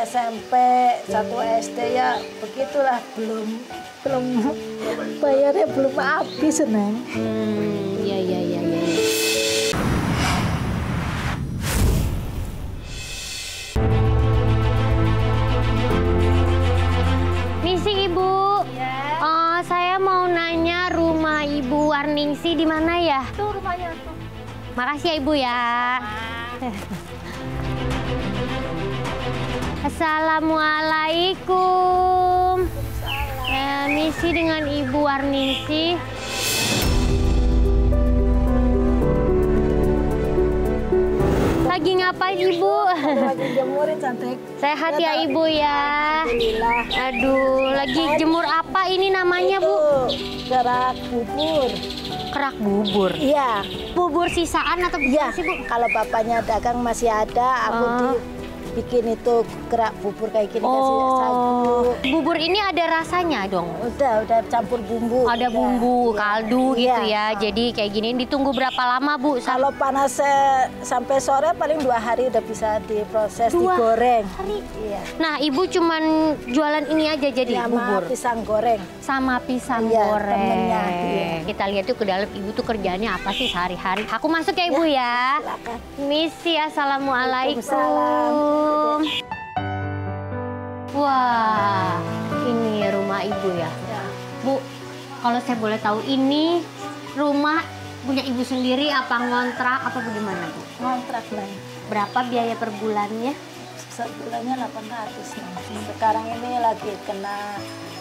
SMP, satu SD ya begitulah belum belum bayarnya belum habis neng. Hmm, iya iya iya iya. Misi Ibu. Oh, saya mau nanya rumah Ibu Warningsi di mana ya? Itu rumahnya tuh. Makasih ya Ibu ya. Assalamualaikum. Ya, misi dengan Ibu Warningsi. Lagi ngapain Ibu? Lagi jemurin cantik. Sehat ya Ibu ya. Alhamdulillah. Aduh, lagi jemur apa ini namanya Bu? Itu gerak bubur. Kerak bubur. Iya, Bubur sisaan atau iya. sih Bu? Kalau bapaknya dagang masih ada, aku Oh. Bikin itu gerak bubur kayak gini kasih sagu. Oh, bubur ini ada rasanya dong. Udah, udah campur bumbu. Ada Iya, bumbu, iya. kaldu gitu Iya. ya. Jadi kayak gini ditunggu berapa lama Bu? Kalau panas eh, sampai sore paling dua hari udah bisa diproses, Dua digoreng. hari? Iya. Nah, Ibu cuman jualan ini aja jadi Sama bubur pisang goreng. sama pisang Iya, goreng. temennya, iya. Kita lihat tuh ke dalam Ibu tuh kerjaannya apa sih sehari-hari. Aku masuk ya Ibu ya. Silakan. Misi Assalamualaikum. Waalaikumsalam. Wah, ini rumah Ibu ya. Bu, kalau saya boleh tahu ini rumah punya Ibu sendiri apa ngontrak apa bagaimana Bu? Ngontrak lah. Berapa biaya per bulannya? Sebulannya 800 nih. Sekarang ini lagi kena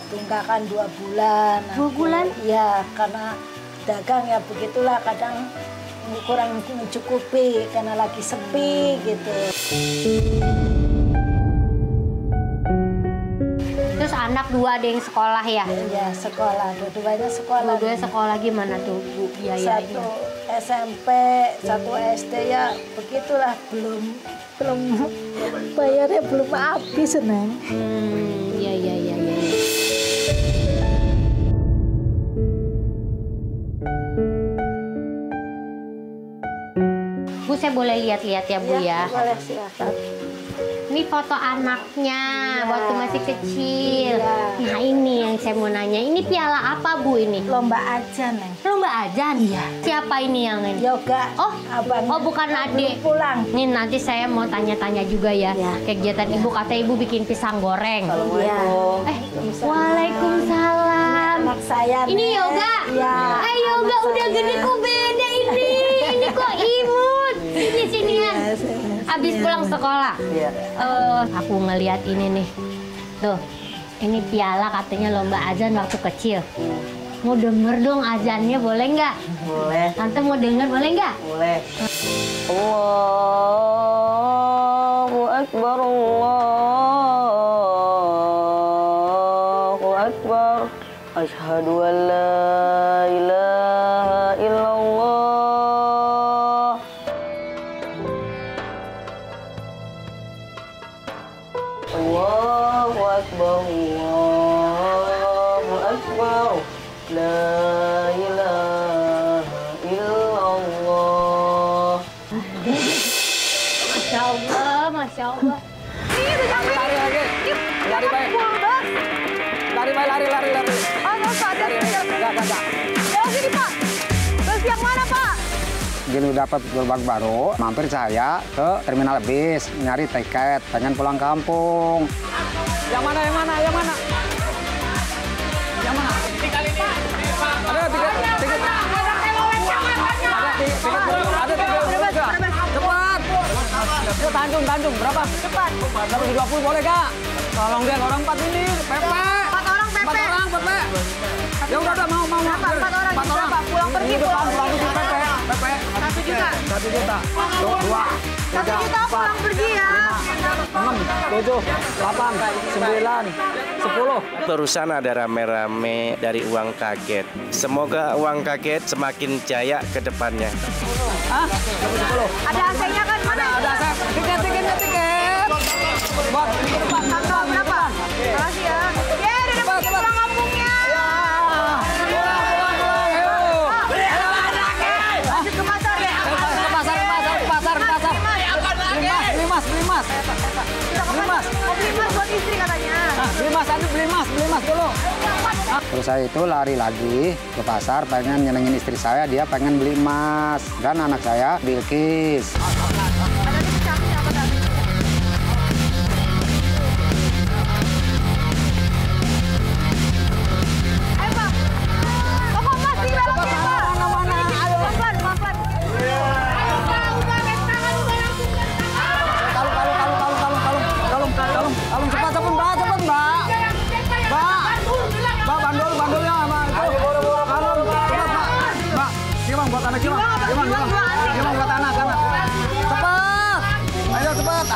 tunggakan dua bulan. Dua bulan? Iya, karena dagang ya begitulah kadang kurang mencukupi karena lagi sepi gitu. Terus anak dua ada yang sekolah ya? Ya sekolah, dua-duanya sekolah. Dua-dua sekolah gimana tuh Bu satu biayanya? SMP, satu SD ya begitulah belum belum bayarnya belum habis neng. Hmm, Bu, saya boleh lihat-lihat ya Bu ya. boleh silakan. Ini foto anaknya waktu masih kecil. Iya. Nah ini yang saya mau nanya. Ini piala apa Bu ini? Lomba aja neng. Lomba ajan? Iya. Siapa ini yang ini? Yoga. Oh, abang. oh bukan adik. Pulang. Ini nanti saya mau tanya-tanya juga ya. Iya. Kegiatan ibu kata ibu bikin pisang goreng. Iya. Eh, waalaikumsalam. Anak saya. Ini yoga. Iya. Eh yoga udah saya. gede kok beda ini. Ini kok imut. Sini sinian. Iya, saya- Abis pulang sekolah. Iya. Eh, aku ngeliat ini nih. Tuh, ini piala katanya lomba azan waktu kecil. Mau denger dong azannya boleh nggak? Boleh. Tante mau denger boleh nggak? Boleh. Allahu Akbar Allahu Akbar Ashhadu an la ilaha illallah Gini dapat gerbang baru, mampir saya ke terminal bis, nyari tiket, pengen pulang kampung. Yang mana, yang mana, yang mana? Yang mana? Ada tiket, tiket. Ada tiket, tiket, ada tiket juga. Cepat. Yuk Tanjung, Tanjung, berapa? Cepat. 120 boleh gak? Tolong deh, orang empat ini, Pepe. Empat orang, Pepe. Empat orang, Pepe. Ya udah, udah, mau, mau, mau. Empat orang, Empat orang. Pulang pergi, Ini pulang pergi. Juta. Satu juta. Dua, dua, Satu tiga, juta empat, pulang pergi ya. enam, tujuh, delapan, sembilan, sepuluh. Barusan ada rame-rame dari uang kaget. Semoga uang kaget semakin jaya ke depannya. Hah? Sepuluh. Ada AC-nya kan? Mana? Ada, ada, saya. Tiket, tiketnya, tiket. Buat. Tanggal berapa? Makasih ya. Ya, udah dapat mas, anu beli mas, beli mas dulu. Terus saya itu lari lagi ke pasar pengen nyenengin istri saya, dia pengen beli emas. Dan anak saya Bilkis.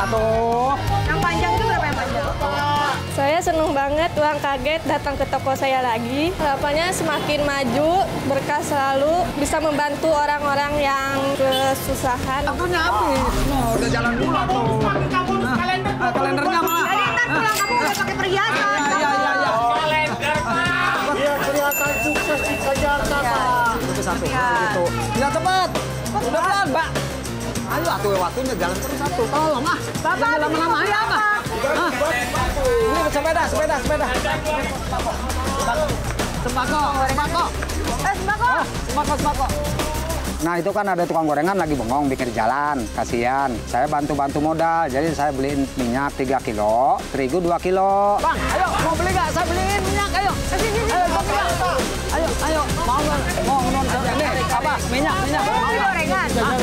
Atuh. Yang panjang itu berapa yang panjang? Saya senang banget uang kaget datang ke toko saya lagi. Harapannya semakin maju, berkah selalu, bisa membantu orang-orang yang kesusahan. Waktunya habis. Nah, udah jalan dulu tuh. Nah, nah, kalendernya malah. Jadi ntar pulang kamu udah pakai perhiasan. Iya, iya, iya. Kelihatan sukses di Jakarta. Itu satu. Gitu. Ya cepat. Udah pelan, Mbak. Ayo atuh waktunya jalan terus satu. Tolong ah. Bapak, lama-lama ya, apa? Pak. Ah. Ini sepeda, sepeda, sepeda. Sembako, sembako. Eh, sembako. Ah, sembako, sembako. Nah itu kan ada tukang gorengan lagi bengong di pinggir jalan, kasihan. Saya bantu-bantu modal, jadi saya beliin minyak 3 kilo, terigu 2 kilo. Bang, ayo mau beli nggak? Saya beliin minyak, ayo. Ayo, mau minyak. Ayo, ayo, mau nggak? Mau non ini apa? Minyak, minyak. Mau gorengan.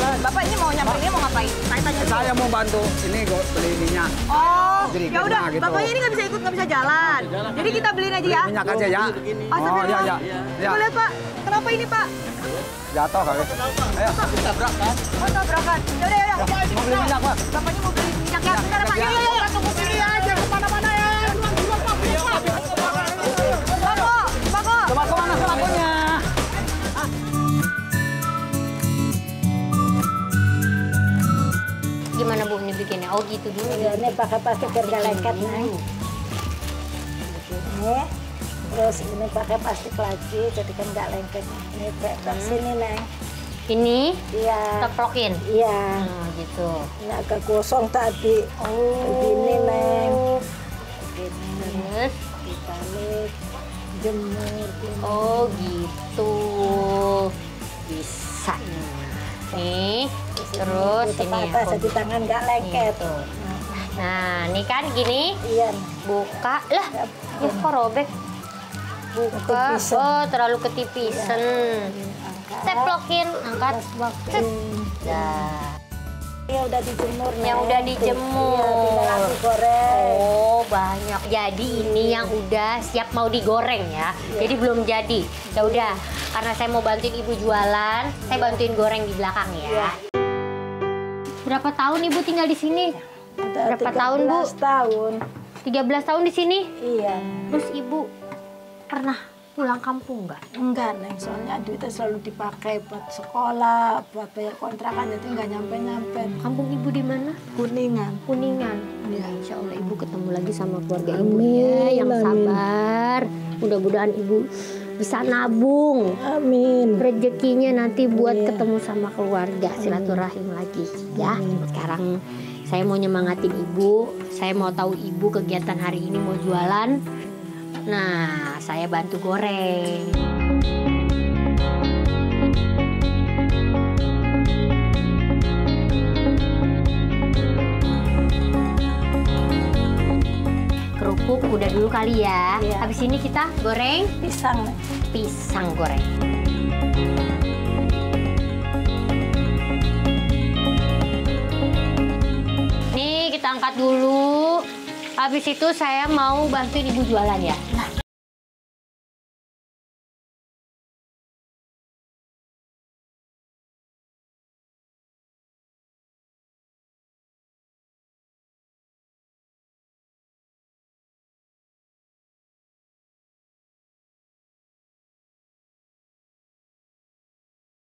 Saya mau bantu, ini gue beli minyak. Oh, Jadi ya udah. gitu. Bapaknya ini nggak bisa ikut, nggak bisa jalan. Jadi kita beliin aja ya. Minyak aja ya. Oh Astagfirullah. iya, iya. Ya, Coba lihat Pak. Kenapa ini Pak? jatuh kali. Ayo, kan? Oh, tabrakan. Ya udah, ya udah. Mau beli minyak, Pak. Bapaknya Oh gitu dulu. Ya, ini pakai plastik biar nggak lengket, Neng. Begini. Terus ini pakai plastik lagi, jadi kan nggak lengket. Ini petok sini, Neng. Ini Iya. teplokin. Iya. Nah, gitu. Ini agak gosong tadi. Oh. Begini, Neng. Begini. Terus, Dibalik. Jemur. gini. oh gitu. Bisa. Nih, terus ini atas, jadi tangan nggak lengket. Gitu. Nah, ini kan gini, Iya. buka. Lah, ini kok robek? Buka. Ketipisan. Oh, terlalu ketipisan. Teplokin, angkat. Set. Dah. Ya udah dijemur, Yang udah dijemur. Iya, tinggal aku goreng. Oh, banyak. Jadi ini yang udah siap mau digoreng ya. Jadi belum jadi. Ya udah, karena saya mau bantuin ibu jualan, saya bantuin goreng di belakang ya. Iya. Berapa tahun ibu tinggal di sini? Udah Berapa tahun, Bu? 13 tahun. 13 tahun di sini. Iya. Terus ibu pernah pulang kampung nggak? Enggak, Neng. Soalnya duitnya selalu dipakai buat sekolah, buat bayar kontrakan, jadi nggak nyampe-nyampe. Kampung ibu di mana? Kuningan. Kuningan. Ya, insya Allah ibu ketemu lagi sama keluarga ibu Amin, ya, yang amin. sabar. Mudah-mudahan ibu bisa nabung. Amin. rezekinya nanti buat Iya. ketemu sama keluarga silaturahim lagi ya sekarang saya mau nyemangatin ibu saya mau tahu ibu kegiatan hari ini mau jualan nah saya bantu goreng kerupuk udah dulu kali ya Iya. habis ini kita goreng Pisang, pisang goreng. Nih kita angkat dulu. Habis itu saya mau bantuin ibu jualan ya.